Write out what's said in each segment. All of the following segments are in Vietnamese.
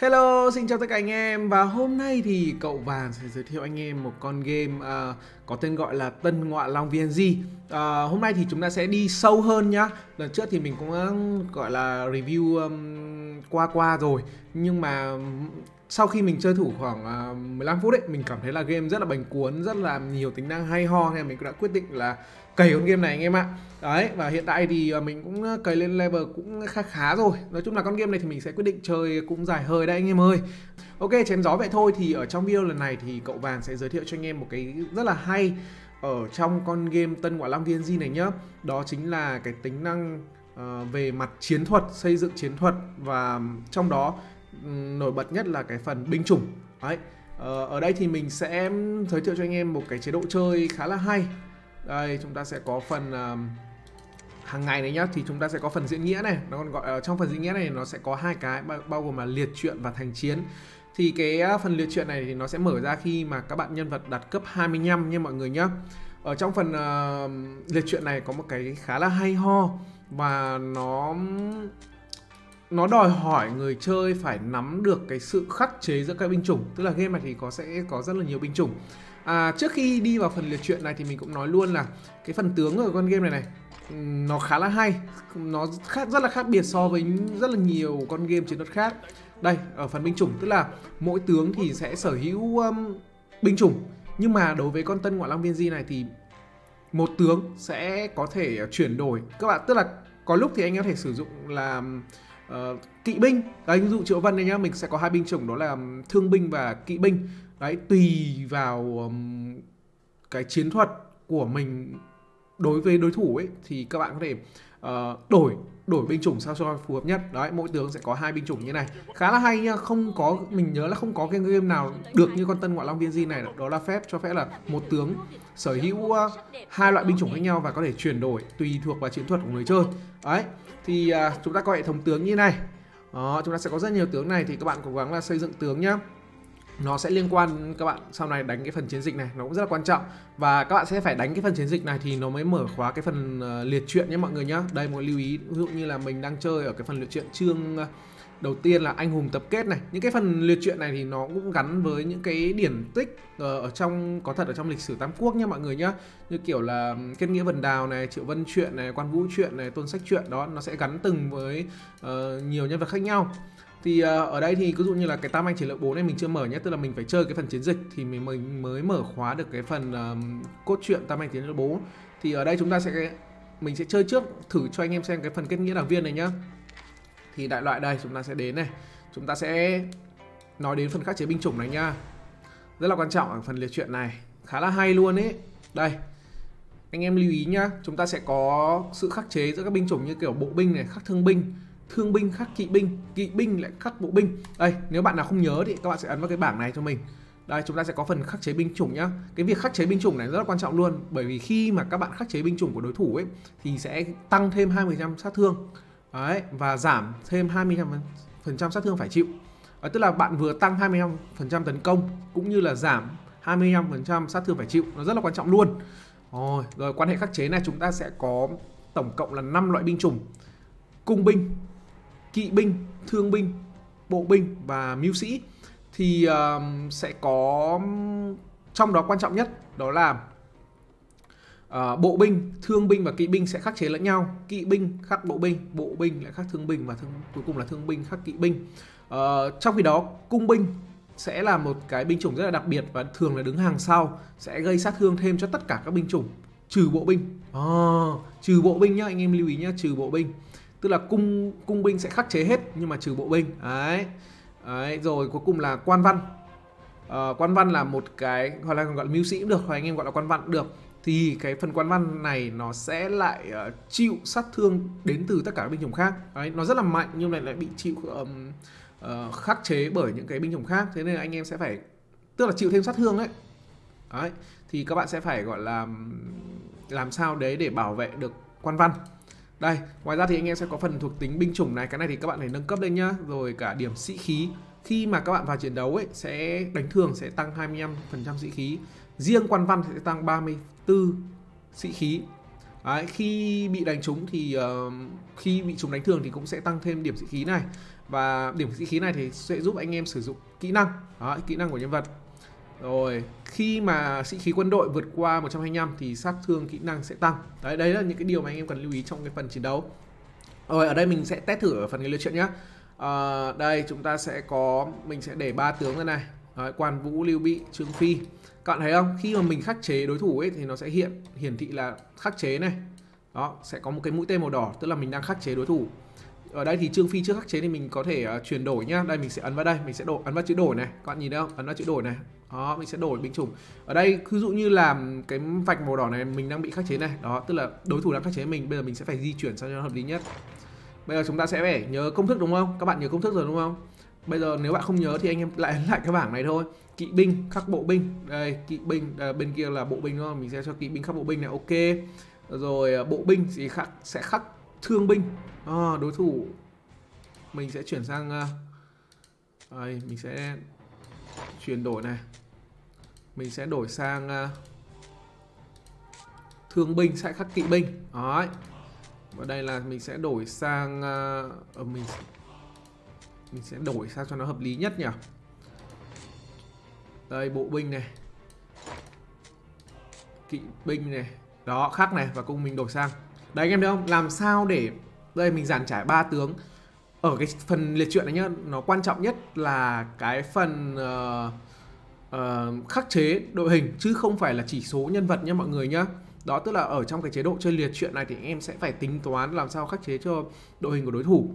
Hello, xin chào tất cả anh em và hôm nay thì cậu vàng sẽ giới thiệu anh em một con game uh, có tên gọi là Tân Ngọa Long VNG. Uh, à, hôm nay thì chúng ta sẽ đi sâu hơn nhá. Lần trước thì mình cũng gọi là review um, qua qua rồi nhưng mà sau khi mình chơi thủ khoảng à, uh, 15 phút ấy mình cảm thấy là game rất là bành cuốn, rất là nhiều tính năng hay ho nên mình cũng đã quyết định là cày con game này anh em ạ. Đấy và hiện tại thì à, mình cũng à, cày lên level cũng khá khá rồi. Nói chung là con game này thì mình sẽ quyết định chơi cũng dài hơi đấy anh em ơi. Ok chém gió vậy thôi thì ở trong video lần này thì cậu vàng sẽ giới thiệu cho anh em một cái rất là hay ở trong con game tân quả long vng này nhá. Đó chính là cái tính năng uh, về mặt chiến thuật xây dựng chiến thuật và trong đó nổi bật nhất là cái phần binh chủng. Đấy ờ, ở đây thì mình sẽ giới thiệu cho anh em một cái chế độ chơi khá là hay. Đây chúng ta sẽ có phần hàng ngày này nhá thì chúng ta sẽ có phần diễn nghĩa này. Nó còn gọi ờ, trong phần diễn nghĩa này nó sẽ có hai cái bao gồm là liệt truyện và thành chiến. Thì cái ờ, phần liệt truyện này thì nó sẽ mở ra khi mà các bạn nhân vật đặt cấp 25 nha mọi người nhá. Ở trong phần uh, liệt truyện này có một cái khá là hay ho và nó nó đòi hỏi người chơi phải nắm được cái sự khắc chế giữa các binh chủng. Tức là game này thì có sẽ có rất là nhiều binh chủng. À, trước khi đi vào phần liệt truyện này thì mình cũng nói luôn là cái phần tướng ở con game này này nó khá là hay. Nó khác rất là khác biệt so với rất là nhiều con game chiến thuật khác. Đây ở phần binh chủng tức là mỗi tướng thì sẽ sở hữu um, binh chủng. Nhưng mà đối với con tân ngoại long viên di này thì một tướng sẽ có thể chuyển đổi. Các bạn tức là có lúc thì anh có thể sử dụng là uh, kỵ binh. Đấy ví dụ triệu vân này nhá mình sẽ có hai binh chủng đó là thương binh và kỵ binh. Đấy tùy vào um, cái chiến thuật của mình đối với đối thủ ấy thì các bạn có thể uh, đổi đổi binh chủng sao cho phù hợp nhất. Đấy mỗi tướng sẽ có hai binh chủng như này. Khá là hay nha không có mình nhớ là không có cái game nào được như con tân ngoại long viên di này đó là phép cho phép là một tướng sở hữu uh, hai loại binh chủng khác nhau và có thể chuyển đổi tùy thuộc vào chiến thuật của người chơi. Đấy thì uh, chúng ta có hệ thống tướng như này. Đó, chúng ta sẽ có rất nhiều tướng này thì các bạn cố gắng là xây dựng tướng nhá nó sẽ liên quan các bạn sau này đánh cái phần chiến dịch này nó cũng rất là quan trọng. Và các bạn sẽ phải đánh cái phần chiến dịch này thì nó mới mở khóa cái phần uh, liệt truyện nhé mọi người nhá. Đây một lưu ý ví dụ như là mình đang chơi ở cái phần liệt truyện chương uh, đầu tiên là anh hùng tập kết này. Những cái phần liệt truyện này thì nó cũng gắn với những cái điển tích uh, ở trong có thật ở trong lịch sử tam quốc nha mọi người nhá. Như kiểu là kết nghĩa vần đào này triệu vân truyện này quan vũ truyện này tôn sách truyện đó nó sẽ gắn từng với uh, nhiều nhân vật khác nhau thì uh, ở đây thì ví dụ như là cái tam anh chiến lược 4 này mình chưa mở nhé tức là mình phải chơi cái phần chiến dịch thì mình mình mới mở khóa được cái phần um, cốt truyện tam anh chiến lược 4 thì ở đây chúng ta sẽ mình sẽ chơi trước thử cho anh em xem cái phần kết nghĩa đảng viên này nhá. Thì đại loại đây chúng ta sẽ đến này. Chúng ta sẽ nói đến phần khắc chế binh chủng này nhá. Rất là quan trọng ở phần liệt truyện này. Khá là hay luôn ấy. Đây. Anh em lưu ý nhá chúng ta sẽ có sự khắc chế giữa các binh chủng như kiểu bộ binh này khắc thương binh thương binh khắc kỵ binh kỵ binh lại khắc bộ binh. Đây nếu bạn nào không nhớ thì các bạn sẽ ấn vào cái bảng này cho mình. Đây chúng ta sẽ có phần khắc chế binh chủng nhá. Cái việc khắc chế binh chủng này rất là quan trọng luôn bởi vì khi mà các bạn khắc chế binh chủng của đối thủ ấy thì sẽ tăng thêm 20% sát thương. Đấy và giảm thêm 20% sát thương phải chịu. Đấy, tức là bạn vừa tăng 25% tấn công cũng như là giảm 25% sát thương phải chịu. Nó rất là quan trọng luôn. Rồi, rồi quan hệ khắc chế này chúng ta sẽ có tổng cộng là 5 loại binh chủng. Cung binh kỵ binh thương binh bộ binh và mưu sĩ thì uh, sẽ có trong đó quan trọng nhất đó là uh, bộ binh thương binh và kỵ binh sẽ khắc chế lẫn nhau. Kỵ binh khắc bộ binh bộ binh lại khắc thương binh và thương, cuối cùng là thương binh khắc kỵ binh. Uh, trong khi đó cung binh sẽ là một cái binh chủng rất là đặc biệt và thường là đứng hàng sau sẽ gây sát thương thêm cho tất cả các binh chủng trừ bộ binh. À, trừ bộ binh nhá anh em lưu ý nhá trừ bộ binh tức là cung cung binh sẽ khắc chế hết nhưng mà trừ bộ binh. Đấy, đấy rồi cuối cùng là quan văn. Uh, quan văn là một cái hoặc là gọi là mưu sĩ cũng được hoặc anh em gọi là quan văn cũng được. Thì cái phần quan văn này nó sẽ lại uh, chịu sát thương đến từ tất cả các binh chủng khác. Đấy, nó rất là mạnh nhưng lại lại bị chịu um, uh, khắc chế bởi những cái binh chủng khác. Thế nên anh em sẽ phải tức là chịu thêm sát thương đấy đấy thì các bạn sẽ phải gọi là làm sao đấy để bảo vệ được quan văn đây, ngoài ra thì anh em sẽ có phần thuộc tính binh chủng này. Cái này thì các bạn phải nâng cấp lên nhá. Rồi cả điểm sĩ khí. Khi mà các bạn vào chiến đấu ấy Sẽ đánh thường sẽ tăng 25% sĩ khí. Riêng quan văn sẽ tăng 34 sĩ khí. Đấy, khi bị đánh trúng thì uh, khi bị trúng đánh thường thì cũng sẽ tăng thêm điểm sĩ khí này. Và điểm sĩ khí này thì sẽ giúp anh em sử dụng kỹ năng. Đấy, kỹ năng của nhân vật rồi khi mà sĩ khí quân đội vượt qua 125 thì sát thương kỹ năng sẽ tăng. Đấy đấy là những cái điều mà anh em cần lưu ý trong cái phần chiến đấu. Rồi ở đây mình sẽ test thử ở phần cái lựa chuyện nhé à, đây chúng ta sẽ có mình sẽ để ba tướng ra này. Đấy, quan vũ lưu bị trương phi. Các bạn thấy không? Khi mà mình khắc chế đối thủ ấy thì nó sẽ hiện hiển thị là khắc chế này. Đó sẽ có một cái mũi tên màu đỏ tức là mình đang khắc chế đối thủ. Ở đây thì trương phi chưa khắc chế thì mình có thể uh, chuyển đổi nhá. Đây mình sẽ ấn vào đây mình sẽ đổi ấn vào chữ đổi này. Các bạn nhìn thấy không? Ấn vào chữ đổi này đó mình sẽ đổi binh chủng. Ở đây ví dụ như là cái vạch màu đỏ này mình đang bị khắc chế này. Đó tức là đối thủ đang khắc chế mình bây giờ mình sẽ phải di chuyển sao cho nó hợp lý nhất. Bây giờ chúng ta sẽ phải nhớ công thức đúng không? Các bạn nhớ công thức rồi đúng không? Bây giờ nếu bạn không nhớ thì anh em lại ấn lại cái bảng này thôi. Kỵ binh khắc bộ binh. Đây kỵ binh à, bên kia là bộ binh đúng không? Mình sẽ cho kỵ binh khắc bộ binh này ok. Rồi à, bộ binh thì khắc sẽ khắc thương binh. À, đối thủ. Mình sẽ chuyển sang à, đây, mình sẽ chuyển đổi này. Mình sẽ đổi sang uh, thương binh sẽ khắc kỵ binh. Đấy. Và đây là mình sẽ đổi sang uh, mình mình sẽ đổi sao cho nó hợp lý nhất nhỉ? Đây bộ binh này. Kỵ binh này. Đó khắc này và cùng mình đổi sang. Đấy anh em thấy không? Làm sao để đây mình giàn trải ba tướng ở cái phần liệt truyện này nhá nó quan trọng nhất là cái phần uh, uh, khắc chế đội hình chứ không phải là chỉ số nhân vật nha mọi người nhá. Đó tức là ở trong cái chế độ chơi liệt truyện này thì em sẽ phải tính toán làm sao khắc chế cho đội hình của đối thủ.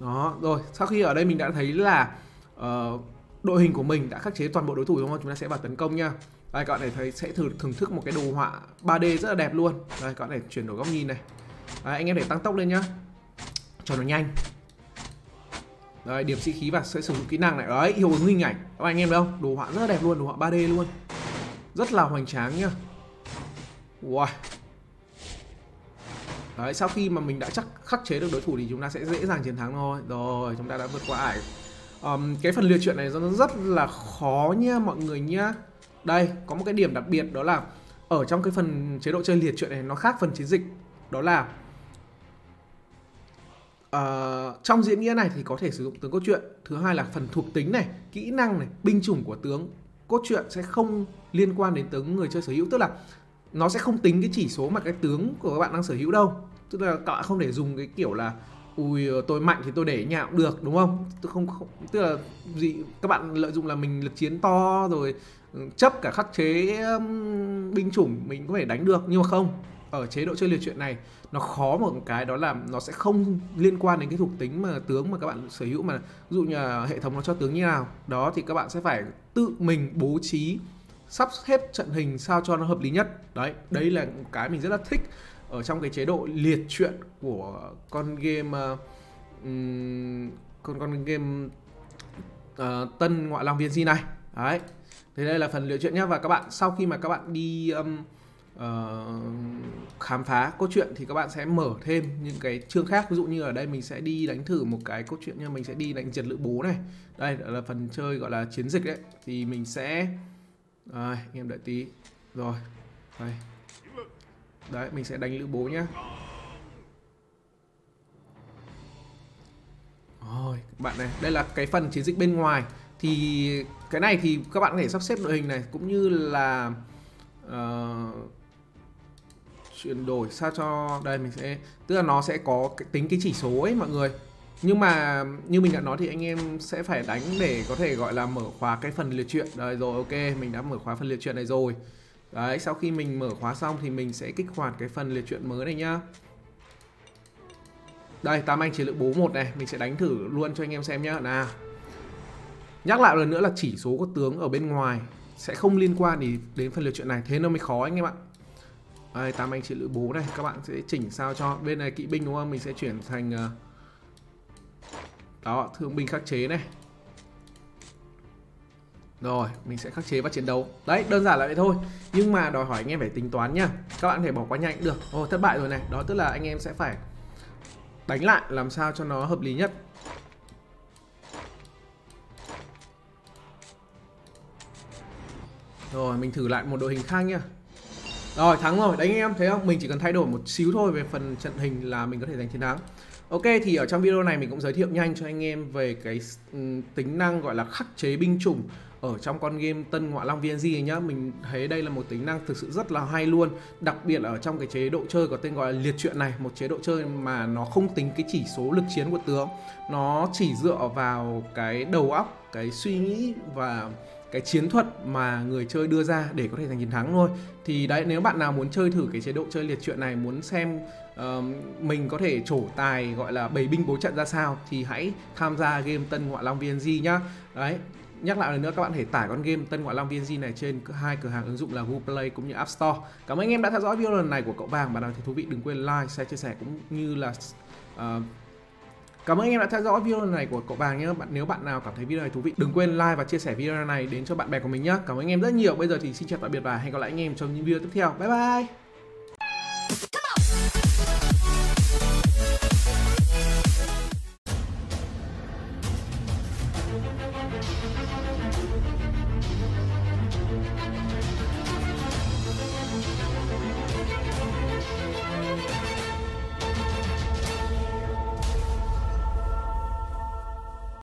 Đó rồi sau khi ở đây mình đã thấy là uh, đội hình của mình đã khắc chế toàn bộ đối thủ đúng không chúng ta sẽ vào tấn công nha đây các bạn này thấy sẽ thử thưởng thức một cái đồ họa 3D rất là đẹp luôn. Đây các bạn này chuyển đổi góc nhìn này. Đấy, anh em để tăng tốc lên nhá. Cho nó nhanh. Rồi điểm sĩ khí và sẽ sử dụng kỹ năng này. Đấy hiệu ứng hình ảnh. Các anh em thấy không? Đồ họa rất là đẹp luôn đồ họa 3D luôn. Rất là hoành tráng nhá. Wow. Đấy sau khi mà mình đã chắc khắc chế được đối thủ thì chúng ta sẽ dễ dàng chiến thắng thôi. Rồi chúng ta đã vượt qua ải. Um, cái phần liệt chuyện này nó rất là khó nha mọi người nhá. Đây có một cái điểm đặc biệt đó là ở trong cái phần chế độ chơi liệt chuyện này nó khác phần chiến dịch. Đó là uh, trong diễn nghĩa này thì có thể sử dụng tướng cốt truyện. Thứ hai là phần thuộc tính này kỹ năng này binh chủng của tướng cốt truyện sẽ không liên quan đến tướng người chơi sở hữu. Tức là nó sẽ không tính cái chỉ số mà cái tướng của các bạn đang sở hữu đâu. Tức là các bạn không thể dùng cái kiểu là ui tôi mạnh thì tôi để nhà cũng được đúng không? Tức không, không tức là gì các bạn lợi dụng là mình lực chiến to rồi ừ, chấp cả khắc chế um, binh chủng mình có thể đánh được nhưng mà không. Ở chế độ chơi liệt truyện này nó khó một cái đó là nó sẽ không liên quan đến cái thuộc tính mà tướng mà các bạn sở hữu mà ví dụ như là hệ thống nó cho tướng như nào. Đó thì các bạn sẽ phải tự mình bố trí sắp xếp trận hình sao cho nó hợp lý nhất. Đấy đấy là cái mình rất là thích ở trong cái chế độ liệt truyện của con game uh, con con game uh, tân ngoại long viên gì này. Đấy thế đây là phần liệt truyện nhá. Và các bạn sau khi mà các bạn đi um, uh, khám phá cốt truyện thì các bạn sẽ mở thêm những cái chương khác. Ví dụ như ở đây mình sẽ đi đánh thử một cái cốt truyện nha. Mình sẽ đi đánh diệt lữ bố này. Đây là phần chơi gọi là chiến dịch đấy thì mình sẽ à, anh em đợi tí. Rồi đây. Đấy mình sẽ đánh lữ bố nhá. Rồi bạn này đây là cái phần chiến dịch bên ngoài. Thì cái này thì các bạn có thể sắp xếp đội hình này cũng như là uh, chuyển đổi sao cho đây mình sẽ tức là nó sẽ có cái, tính cái chỉ số ấy mọi người. Nhưng mà như mình đã nói thì anh em sẽ phải đánh để có thể gọi là mở khóa cái phần liệt truyện đây rồi ok mình đã mở khóa phần liệt truyện này rồi. Đấy sau khi mình mở khóa xong thì mình sẽ kích hoạt cái phần liệt truyện mới này nhá. Đây tam anh chiến lược bố một này mình sẽ đánh thử luôn cho anh em xem nhá. Nào. Nhắc lại lần nữa là chỉ số của tướng ở bên ngoài sẽ không liên quan đến, đến phần liệt truyện này thế nó mới khó anh em ạ đây, tám anh chị lữ bố này, các bạn sẽ chỉnh sao cho. Bên này kỵ binh đúng không? Mình sẽ chuyển thành ờ, đó, thương binh khắc chế này. Rồi, mình sẽ khắc chế và chiến đấu. Đấy, đơn giản là vậy thôi. Nhưng mà đòi hỏi anh em phải tính toán nhá các bạn thể bỏ qua nhanh cũng được. Ồ, thất bại rồi này. Đó, tức là anh em sẽ phải đánh lại làm sao cho nó hợp lý nhất. Rồi, mình thử lại một đội hình khác nhá rồi thắng rồi. Đấy anh em thấy không? Mình chỉ cần thay đổi một xíu thôi về phần trận hình là mình có thể giành chiến thắng. Ok thì ở trong video này mình cũng giới thiệu nhanh cho anh em về cái ừ, tính năng gọi là khắc chế binh chủng ở trong con game Tân Ngoại Long VNG này nhá. Mình thấy đây là một tính năng thực sự rất là hay luôn Đặc biệt ở trong cái chế độ chơi có tên gọi là liệt truyện này Một chế độ chơi mà nó không tính cái chỉ số lực chiến của tướng. Nó chỉ dựa vào cái đầu óc, cái suy nghĩ và cái chiến thuật mà người chơi đưa ra để có thể giành chiến thắng thôi thì đấy nếu bạn nào muốn chơi thử cái chế độ chơi liệt truyện này muốn xem uh, mình có thể trổ tài gọi là bày binh bố trận ra sao thì hãy tham gia game Tân Ngoại Long VNG nhá đấy nhắc lại lần nữa các bạn thể tải con game Tân Ngoại Long VNG này trên hai cửa hàng ứng dụng là Google Play cũng như App Store. Cảm ơn anh em đã theo dõi video lần này của cậu vàng. Bạn nào thấy thú vị đừng quên like, share, chia sẻ cũng như là uh, Cảm ơn anh em đã theo dõi video này của cậu vàng nhé. Bạn nếu bạn nào cảm thấy video này thú vị, đừng quên like và chia sẻ video này đến cho bạn bè của mình nhé. Cảm ơn anh em rất nhiều. Bây giờ thì xin chào tạm biệt và hẹn gặp lại anh em trong những video tiếp theo. Bye bye.